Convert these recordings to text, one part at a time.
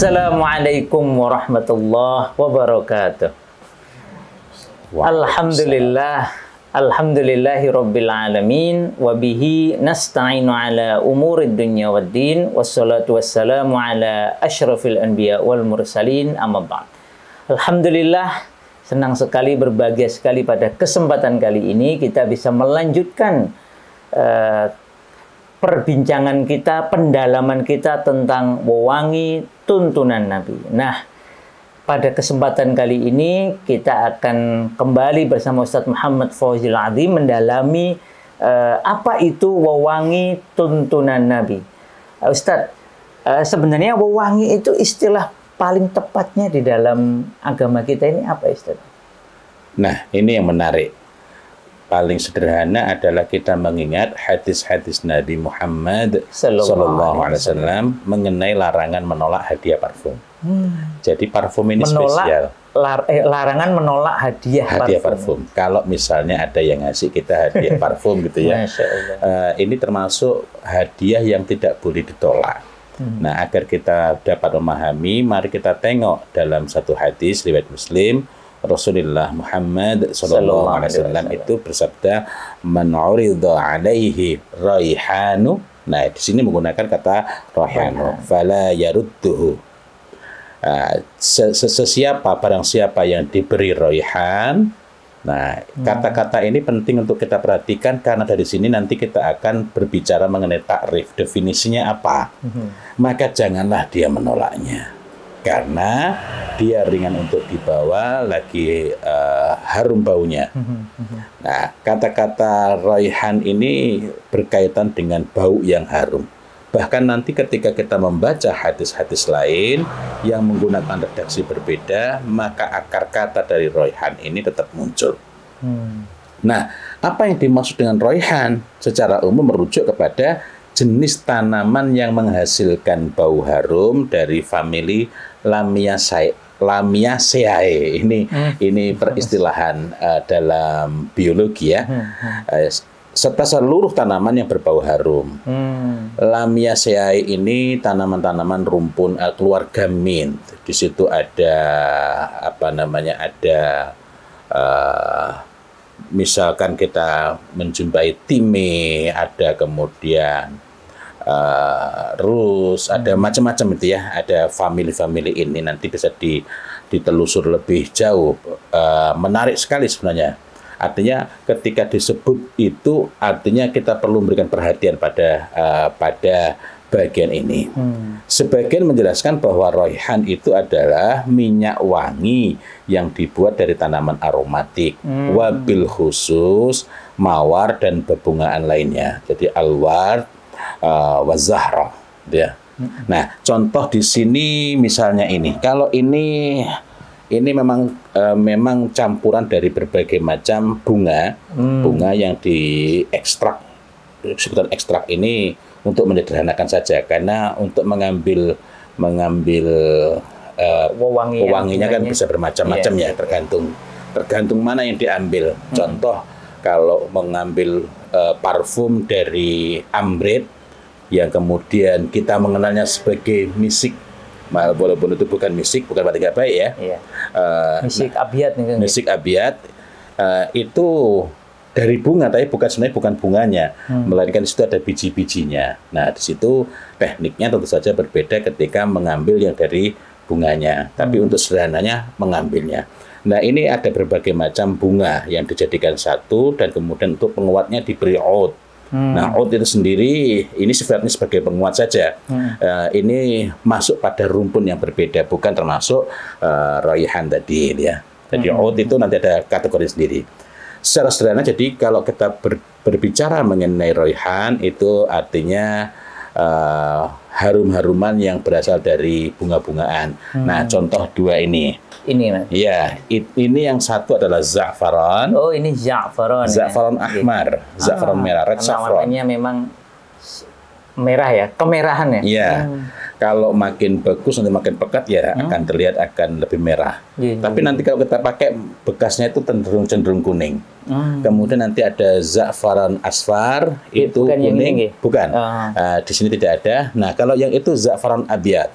Assalamualaikum warahmatullahi wabarakatuh. Alhamdulillah Alhamdulillahi Rabbil Alamin Wabihi nasta'inu ala umurid dunya waddin Wassalatu wassalamu ala ashrafil anbiya wal mursalin amma ba'd Alhamdulillah senang sekali berbahagia sekali pada kesempatan kali ini kita bisa melanjutkan uh, perbincangan kita, pendalaman kita tentang wewangi tuntunan Nabi. Nah, pada kesempatan kali ini kita akan kembali bersama Ustadz Muhammad Fauzil Azim mendalami uh, apa itu wewangi tuntunan Nabi. Uh, Ustadz, uh, sebenarnya wewangi itu istilah paling tepatnya di dalam agama kita ini apa Ustadz? Nah, ini yang menarik. Paling sederhana adalah kita mengingat hadis-hadis Nabi Muhammad Sallallahu Alaihi Wasallam mengenai larangan menolak hadiah parfum. Hmm. Jadi parfum ini menolak, spesial. Lar, eh, larangan menolak hadiah, hadiah parfum. parfum. Kalau misalnya ada yang ngasih kita hadiah parfum gitu ya, uh, ini termasuk hadiah yang tidak boleh ditolak. Hmm. Nah, agar kita dapat memahami, mari kita tengok dalam satu hadis riwayat Muslim, Rasulullah Muhammad Sallallahu Alaihi Wasallam itu bersabda, "Man alaihi raihanu." Nah, di sini menggunakan kata raihanu, fala yarudduhu Uh, sesiapa barang siapa yang diberi roihan nah hmm. kata-kata ini penting untuk kita perhatikan karena dari sini nanti kita akan berbicara mengenai takrif definisinya apa hmm. maka janganlah dia menolaknya karena dia ringan untuk dibawa lagi uh, harum baunya. Hmm. Nah, kata-kata roihan ini berkaitan dengan bau yang harum. Bahkan nanti ketika kita membaca hadis-hadis lain yang menggunakan redaksi berbeda, maka akar kata dari royhan ini tetap muncul. Hmm. Nah, apa yang dimaksud dengan royhan? Secara umum merujuk kepada jenis tanaman yang menghasilkan bau harum dari famili Lamiaceae. Lamiaceae ini hmm. ini peristilahan uh, dalam biologi ya. Hmm. Uh, serta seluruh tanaman yang berbau harum. Hmm. Lamiaceae ini tanaman-tanaman rumpun uh, keluarga mint. Di situ ada apa namanya ada uh, misalkan kita menjumpai time, ada kemudian uh, rus, hmm. ada macam-macam itu ya, ada family-family ini nanti bisa di, ditelusur lebih jauh. Uh, menarik sekali sebenarnya Artinya ketika disebut itu artinya kita perlu memberikan perhatian pada uh, pada bagian ini. Hmm. Sebagian menjelaskan bahwa royhan itu adalah minyak wangi yang dibuat dari tanaman aromatik, hmm. wabil khusus, mawar dan bebungaan lainnya. Jadi alwar, uh, wazahra, ya. Nah, contoh di sini misalnya ini. Kalau ini ini memang uh, memang campuran dari berbagai macam bunga hmm. bunga yang diekstrak sebutan ekstrak ini untuk menyederhanakan saja karena untuk mengambil mengambil uh, Wewangi wewanginya kan bisa bermacam-macam yeah. ya tergantung tergantung mana yang diambil hmm. contoh kalau mengambil uh, parfum dari ambret yang kemudian kita mengenalnya sebagai misik walaupun itu bukan musik, bukan batik baik ya. Iya. Uh, musik nah, abiat nih. Musik abiat uh, itu dari bunga, tapi bukan sebenarnya bukan bunganya, hmm. melainkan di situ ada biji-bijinya. Nah di situ tekniknya tentu saja berbeda ketika mengambil yang dari bunganya, tapi hmm. untuk sederhananya mengambilnya. Nah ini ada berbagai macam bunga yang dijadikan satu dan kemudian untuk penguatnya diberi out Hmm. Nah, oat itu sendiri ini sifatnya sebagai penguat saja. Hmm. Uh, ini masuk pada rumpun yang berbeda, bukan termasuk uh, raihan tadi ya. Jadi hmm. oat itu nanti ada kategori sendiri. Secara sederhana, jadi kalau kita ber, berbicara mengenai raihan itu artinya uh, harum-haruman yang berasal dari bunga-bungaan. Hmm. Nah, contoh dua ini ini mas? Iya, ini yang satu adalah za'faran. Oh ini za'faran. Ya. Za'faran ya? ahmar, za'faran ah, merah, red saffron. Warnanya memang merah ya, kemerahan ya. Iya. Hmm. Kalau makin bagus nanti makin pekat ya hmm. akan terlihat akan lebih merah. Ya, Tapi nanti kalau kita pakai bekasnya itu cenderung cenderung kuning. Hmm. Kemudian nanti ada za'faran asfar itu bukan kuning, ini, bukan. Uh. Uh, di sini tidak ada. Nah kalau yang itu za'faran abiyat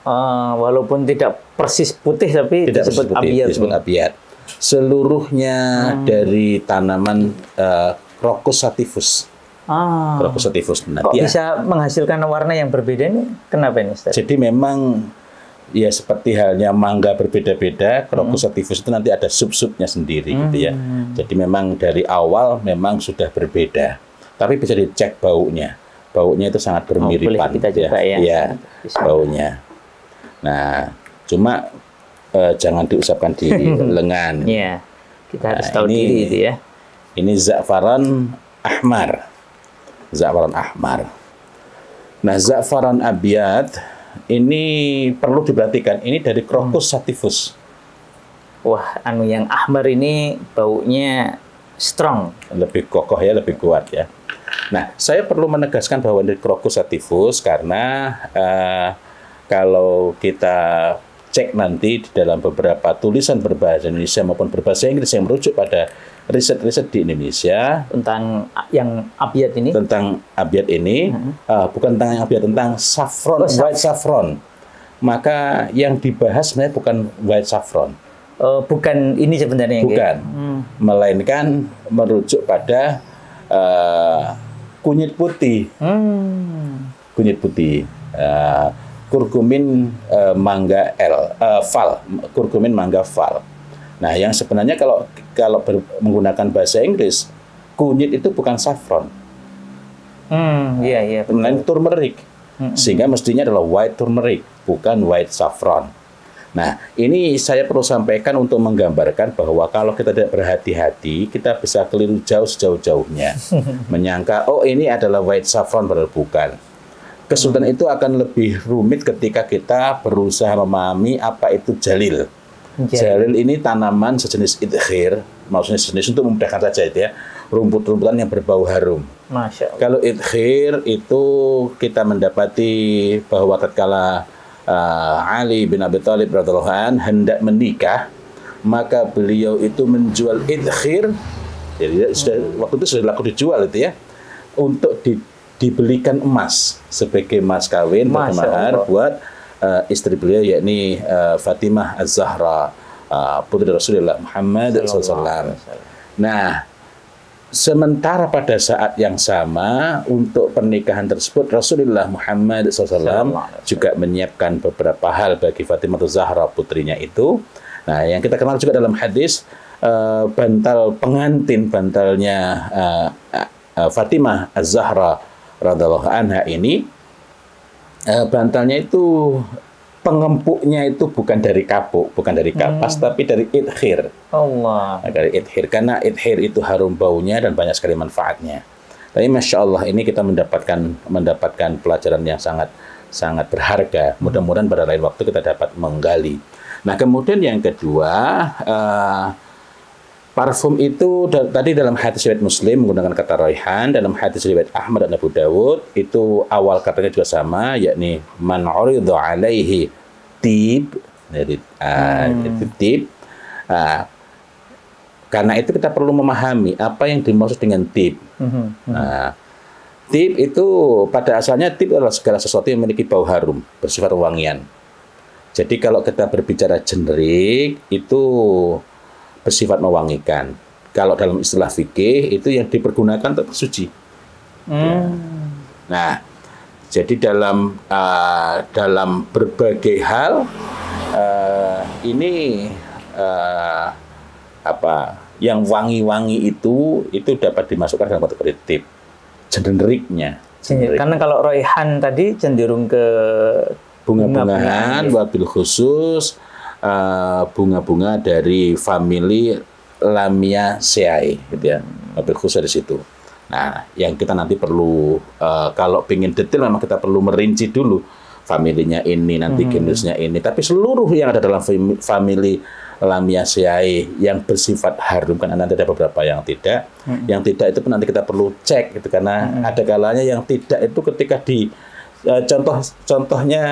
Uh, walaupun tidak persis putih tapi tidak disebut putih, abiyat. Disebut abiyat. Seluruhnya hmm. dari tanaman uh, Crocus sativus. Ah. Crocus sativus. Nah, Kok dia, bisa menghasilkan warna yang berbeda ini? Kenapa ini, Ustaz? Jadi memang ya seperti halnya mangga berbeda-beda, Crocus hmm. sativus itu nanti ada sub-subnya sendiri hmm. gitu ya. Hmm. Jadi memang dari awal memang sudah berbeda. Tapi bisa dicek baunya. Baunya itu sangat bermiripan. Oh, kita coba ya. ya. ya baunya. Nah, cuma uh, jangan diusapkan di lengan. Iya. Kita harus nah, tahu ini, diri itu ya. Ini za'faran ahmar. Za'faran ahmar. Nah, za'faran abiyat ini perlu diperhatikan. Ini dari Crocus hmm. sativus. Wah, anu yang ahmar ini baunya strong. Lebih kokoh ya, lebih kuat ya. Nah, saya perlu menegaskan bahwa dari Crocus sativus karena uh, kalau kita cek nanti di dalam beberapa tulisan berbahasa Indonesia maupun berbahasa Inggris yang merujuk pada riset-riset di Indonesia. Tentang yang abiat ini? Tentang abiat ini uh-huh. uh, bukan tentang yang abiat tentang saffron oh, white saffron. Maka yang dibahas sebenarnya bukan white saffron. Uh, bukan ini sebenarnya bukan. hmm. melainkan merujuk pada uh, kunyit putih. Hmm. kunyit putih. Uh, kurkumin uh, mangga L, uh, val, kurkumin mangga val. Nah, yang sebenarnya kalau kalau ber, menggunakan bahasa Inggris, kunyit itu bukan saffron. Hmm, iya iya. Melainkan turmeric. Hmm, hmm. Sehingga mestinya adalah white turmeric, bukan white saffron. Nah, ini saya perlu sampaikan untuk menggambarkan bahwa kalau kita tidak berhati-hati, kita bisa keliru jauh sejauh-jauhnya. Menyangka, oh ini adalah white saffron, padahal bukan kesulitan itu akan lebih rumit ketika kita berusaha memahami apa itu jalil. Jalil ini tanaman sejenis idkhir, maksudnya sejenis untuk memudahkan saja itu ya, rumput-rumputan yang berbau harum. Masya Allah. Kalau idkhir itu kita mendapati bahwa tatkala uh, Ali bin Abi Thalib radhiallahu hendak menikah, maka beliau itu menjual idkhir, jadi sudah, waktu itu sudah laku dijual itu ya, untuk di dibelikan emas sebagai mas kawin mahar buat uh, istri beliau yakni uh, Fatimah Az-Zahra uh, putri Rasulullah Muhammad SAW. Nah, sementara pada saat yang sama untuk pernikahan tersebut Rasulullah Muhammad SAW juga menyiapkan beberapa hal bagi Fatimah Az-Zahra putrinya itu. Nah, yang kita kenal juga dalam hadis uh, bantal pengantin bantalnya uh, uh, Fatimah Az-Zahra radhiallahu anha ini uh, bantalnya itu pengempuknya itu bukan dari kapuk, bukan dari kapas, hmm. tapi dari idhir. Allah. Nah, dari idhir. Karena idhir itu harum baunya dan banyak sekali manfaatnya. Tapi masya Allah ini kita mendapatkan mendapatkan pelajaran yang sangat sangat berharga. Mudah-mudahan pada lain waktu kita dapat menggali. Nah kemudian yang kedua. Uh, Parfum itu tadi dalam hadis riwayat Muslim menggunakan kata raihan, dalam hadis riwayat Ahmad dan Abu Dawud itu awal katanya juga sama yakni man uridu alaihi tib dari uh, hmm. itu tib uh, karena itu kita perlu memahami apa yang dimaksud dengan tib. Hmm. Hmm. Uh, tib itu pada asalnya tib adalah segala sesuatu yang memiliki bau harum, bersifat wangian. Jadi kalau kita berbicara generik itu bersifat mewangikan. Kalau dalam istilah fikih itu yang dipergunakan untuk suci. Hmm. Ya. Nah, jadi dalam uh, dalam berbagai hal uh, ini uh, apa yang wangi-wangi itu itu dapat dimasukkan dalam kategori tip generiknya. Karena kalau royhan tadi cenderung ke bunga-bungaan, wabil khusus eh, bunga-bunga dari family Lamiaceae gitu ya. Mobil khusus di situ. Nah, yang kita nanti perlu uh, kalau ingin detail memang kita perlu merinci dulu familinya ini, nanti hmm. genusnya ini. Tapi seluruh yang ada dalam family Lamiaceae yang bersifat harum kan nanti ada beberapa yang tidak. Hmm. Yang tidak itu pun nanti kita perlu cek gitu karena hmm. ada kalanya yang tidak itu ketika di uh, contoh contohnya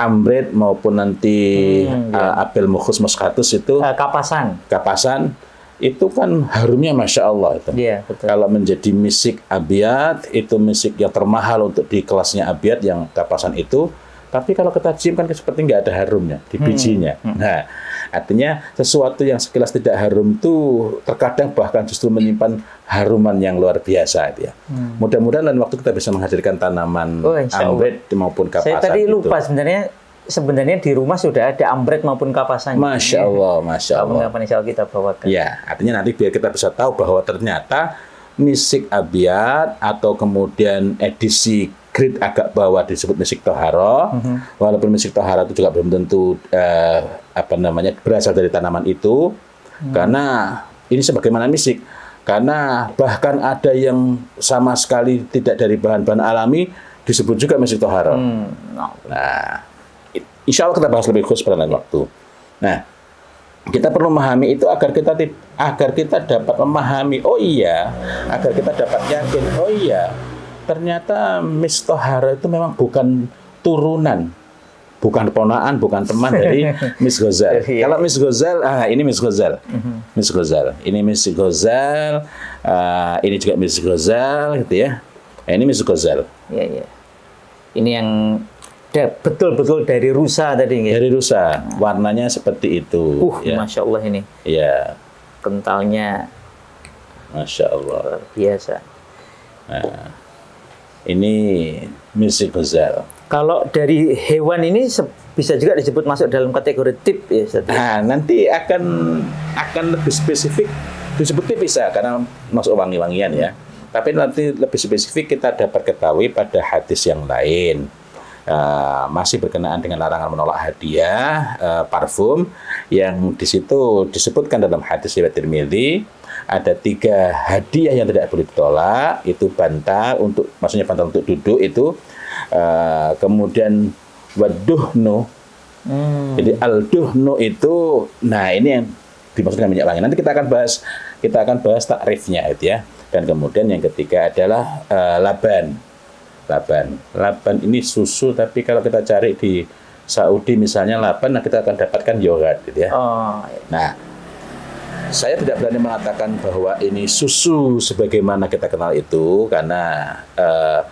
Ambret maupun nanti hmm, ya. uh, apel mukhus moskatus itu uh, kapasan kapasan itu kan harumnya masya Allah itu. Iya, betul. Kalau menjadi misik abiat itu misik yang termahal untuk di kelasnya abiat yang kapasan itu Tapi kalau kita cium kan seperti nggak ada harumnya di hmm. bijinya. Hmm. Nah, artinya sesuatu yang sekilas tidak harum itu terkadang bahkan justru menyimpan haruman yang luar biasa itu ya. Hmm. Mudah-mudahan lain waktu kita bisa menghadirkan tanaman oh, ambret maupun kapasan. Saya tadi lupa itu. sebenarnya sebenarnya di rumah sudah ada ambret maupun kapasan. Masya Allah, Masya Allah. Apa insya kita bawakan. Ya, artinya nanti biar kita bisa tahu bahwa ternyata misik abiyat atau kemudian edisi grade agak bawah disebut misik toharo, mm-hmm. walaupun misik toharo itu juga belum tentu uh, apa namanya berasal dari tanaman itu, mm. karena ini sebagaimana misik, karena bahkan ada yang sama sekali tidak dari bahan-bahan alami disebut juga misik toharo. Mm. No. Nah, insya Allah kita bahas lebih khusus pada lain waktu. Nah, kita perlu memahami itu agar kita agar kita dapat memahami oh iya agar kita dapat yakin oh iya ternyata Miss Tohara itu memang bukan turunan, bukan ponaan, bukan teman dari Miss Gozal. Iya. Kalau Miss Gozal, ah ini Miss Gozal, mhm. Miss Gozal, ini Miss Gozal, uh, ini juga Miss Gozal, gitu ya. Nah, ini Miss Gozal. Iya, iya. Ini yang betul-betul dari rusa tadi, ya? Dari rusa, warnanya seperti itu. Uh, ya. masya Allah ini. Iya. Kentalnya. Masya Allah. Biasa. Nah ini musik gazelle. Kalau dari hewan ini bisa juga disebut masuk dalam kategori tip ya Ustaz. Nah, nanti akan akan lebih spesifik disebut tip bisa karena masuk wangi-wangian ya. Tapi nanti lebih spesifik kita dapat ketahui pada hadis yang lain. Uh, masih berkenaan dengan larangan menolak hadiah uh, parfum yang di situ disebutkan dalam hadis riwayat Tirmidzi ada tiga hadiah yang tidak boleh ditolak itu bantal untuk maksudnya bantal untuk duduk itu uh, kemudian waduhno hmm. jadi alduhno itu nah ini yang dimaksudkan minyak wangi nanti kita akan bahas kita akan bahas takrifnya itu ya dan kemudian yang ketiga adalah uh, laban laban laban ini susu tapi kalau kita cari di Saudi misalnya laban nah kita akan dapatkan yogurt gitu ya oh. Iya. nah saya tidak berani mengatakan bahwa ini susu sebagaimana kita kenal itu karena uh,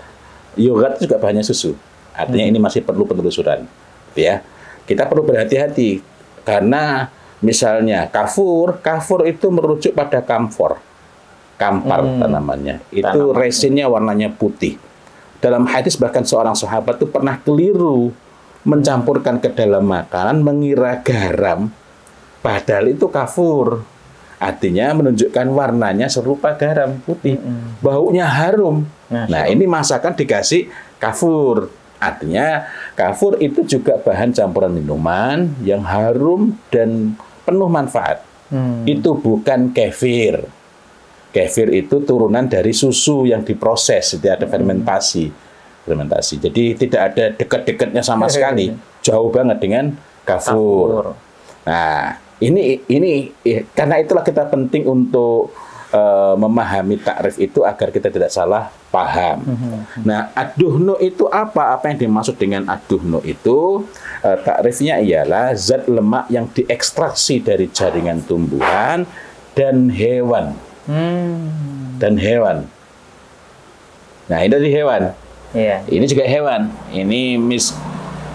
yogurt juga bahannya susu. Artinya hmm. ini masih perlu penelusuran, ya. Kita perlu berhati-hati karena misalnya kafur, kafur itu merujuk pada kamfor, kampar hmm. tanamannya. Itu Tanaman. resinnya warnanya putih. Dalam hadis bahkan seorang sahabat itu pernah keliru mencampurkan ke dalam makanan mengira garam, padahal itu kafur. Artinya menunjukkan warnanya serupa garam putih, mm. baunya harum. Nah, nah ini masakan dikasih kafur. Artinya kafur itu juga bahan campuran minuman yang harum dan penuh manfaat. Hmm. Itu bukan kefir. Kefir itu turunan dari susu yang diproses, jadi ada fermentasi. Fermentasi. Jadi tidak ada dekat-dekatnya sama sekali. Jauh banget dengan kafur. kafur. Nah, ini ini karena itulah kita penting untuk uh, memahami takrif itu agar kita tidak salah paham. Mm-hmm. Nah, aduhno itu apa? Apa yang dimaksud dengan aduhno itu? Uh, takrifnya ialah zat lemak yang diekstraksi dari jaringan tumbuhan dan hewan. Hmm. Dan hewan. Nah, ini dari hewan. Yeah. Ini juga hewan. Ini mis.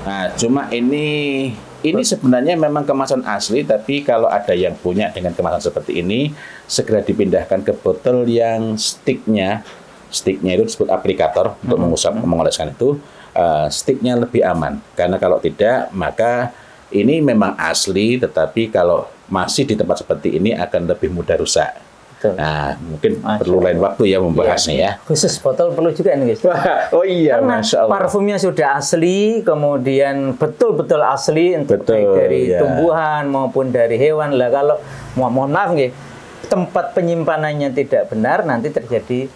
Nah, cuma ini ini sebenarnya memang kemasan asli, tapi kalau ada yang punya dengan kemasan seperti ini, segera dipindahkan ke botol yang sticknya, sticknya itu disebut aplikator untuk hmm. mengusap, hmm. mengoleskan itu, uh, sticknya lebih aman. Karena kalau tidak, maka ini memang asli, tetapi kalau masih di tempat seperti ini akan lebih mudah rusak. Betul. Nah, mungkin Masya perlu lain waktu ya membahasnya ya. ya. Khusus botol perlu juga nih, guys. oh iya, Karena Masya Allah. parfumnya sudah asli, kemudian betul-betul asli untuk Betul, dari ya. tumbuhan maupun dari hewan lah. Kalau mo mohon maaf nih, tempat penyimpanannya tidak benar, nanti terjadi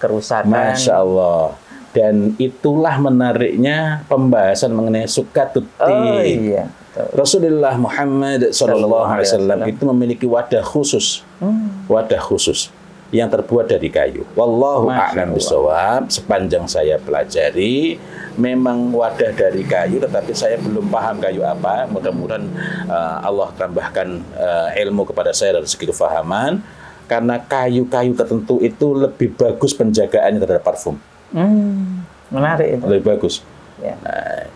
kerusakan. Masya Allah. Dan itulah menariknya pembahasan mengenai suka tuti. Oh iya. Rasulullah Muhammad SAW itu memiliki wadah khusus, hmm. wadah khusus yang terbuat dari kayu. Wallahu a'lam bishawab. Sepanjang saya pelajari, memang wadah dari kayu, tetapi saya belum paham kayu apa. Mudah-mudahan uh, Allah tambahkan uh, ilmu kepada saya dari segi kefahaman. Karena kayu-kayu tertentu itu lebih bagus penjagaannya terhadap parfum. Hmm, menarik itu. Lebih bagus. Ya. Nah,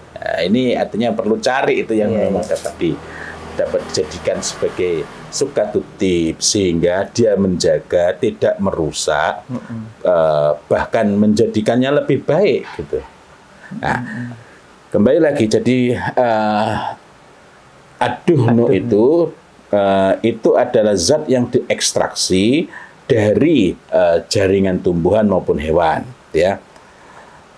ini artinya perlu cari itu yang yeah, memang yeah. dapat di dapat dijadikan sebagai suka tutip sehingga dia menjaga tidak merusak mm -hmm. uh, bahkan menjadikannya lebih baik gitu. Nah, mm -hmm. kembali lagi jadi uh, aduh, aduh. itu uh, itu adalah zat yang diekstraksi dari uh, jaringan tumbuhan maupun hewan ya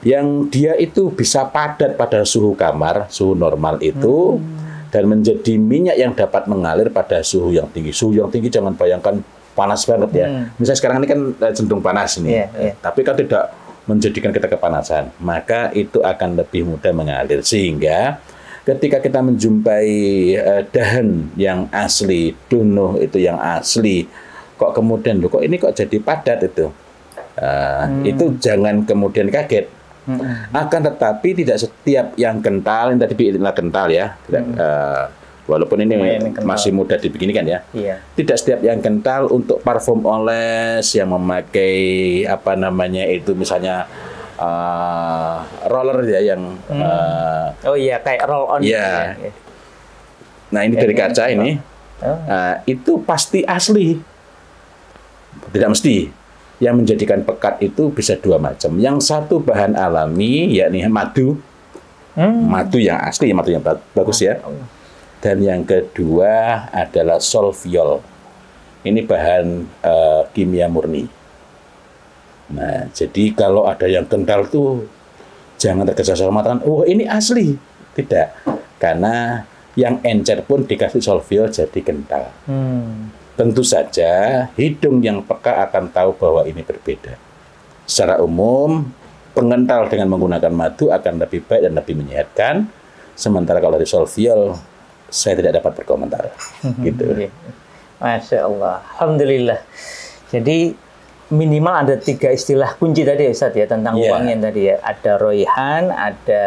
yang dia itu bisa padat pada suhu kamar, suhu normal itu, hmm. Dan menjadi minyak yang dapat mengalir pada suhu yang tinggi. Suhu yang tinggi jangan bayangkan panas banget ya. Hmm. Misalnya sekarang ini kan eh, cenderung panas ini, yeah, yeah. tapi kan tidak menjadikan kita kepanasan, maka itu akan lebih mudah mengalir sehingga ketika kita menjumpai uh, dahan yang asli, dunuh itu yang asli, kok kemudian kok ini kok jadi padat itu, uh, hmm. itu jangan kemudian kaget Hmm. Akan tetapi tidak setiap yang kental, yang tadi bikinlah kental ya, tidak, hmm. uh, walaupun ini masih mudah dibikinikan ya. Iya. Tidak setiap yang kental untuk parfum oles yang memakai apa namanya itu misalnya uh, roller ya yang hmm. uh, oh iya kayak roll on. Iya. Ya. Nah ini dari kaca ini, oh. uh, itu pasti asli. Tidak mesti yang menjadikan pekat itu bisa dua macam. Yang satu bahan alami, yakni madu, hmm. madu yang asli, madu yang bagus ya. Dan yang kedua adalah solviol. Ini bahan uh, kimia murni. Nah, jadi kalau ada yang kental tuh jangan tergesa-gesa mengatakan, oh ini asli. Tidak, karena yang encer pun dikasih solviol jadi kental. Hmm. Tentu saja hidung yang peka akan tahu bahwa ini berbeda. Secara umum, pengental dengan menggunakan madu akan lebih baik dan lebih menyehatkan. Sementara kalau dari solviol, saya tidak dapat berkomentar. gitu. Masya Allah. Alhamdulillah. Jadi minimal ada tiga istilah kunci tadi ya Ustaz ya tentang yeah. wangian tadi ya. Ada roihan, ada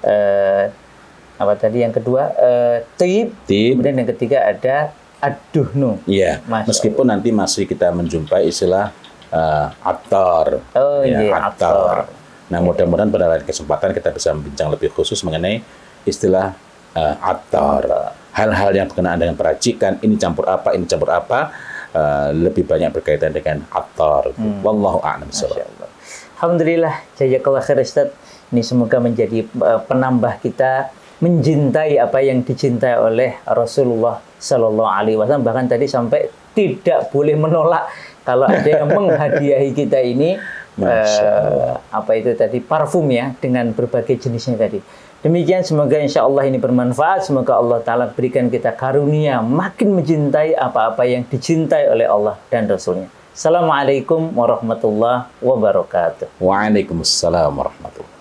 uh, apa tadi yang kedua uh, tip, tip, kemudian yang ketiga ada aduh no. Iya. Meskipun nanti masih kita menjumpai istilah uh, aktor. Oh ya, iya, aktor. Nah, mudah-mudahan pada lain kesempatan kita bisa bincang lebih khusus mengenai istilah uh, aktor. Hal-hal yang berkenaan dengan peracikan, ini campur apa, ini campur apa, uh, lebih banyak berkaitan dengan aktor. Hmm. Wallahu a'lam Alhamdulillah, jazakallah khair Ustaz. Ini semoga menjadi uh, penambah kita mencintai apa yang dicintai oleh Rasulullah Shallallahu Alaihi Wasallam bahkan tadi sampai tidak boleh menolak kalau ada yang menghadiahi kita ini uh, apa itu tadi parfum ya dengan berbagai jenisnya tadi. Demikian semoga insya Allah ini bermanfaat. Semoga Allah Ta'ala berikan kita karunia makin mencintai apa-apa yang dicintai oleh Allah dan Rasulnya. Assalamualaikum warahmatullahi wabarakatuh. Waalaikumsalam warahmatullahi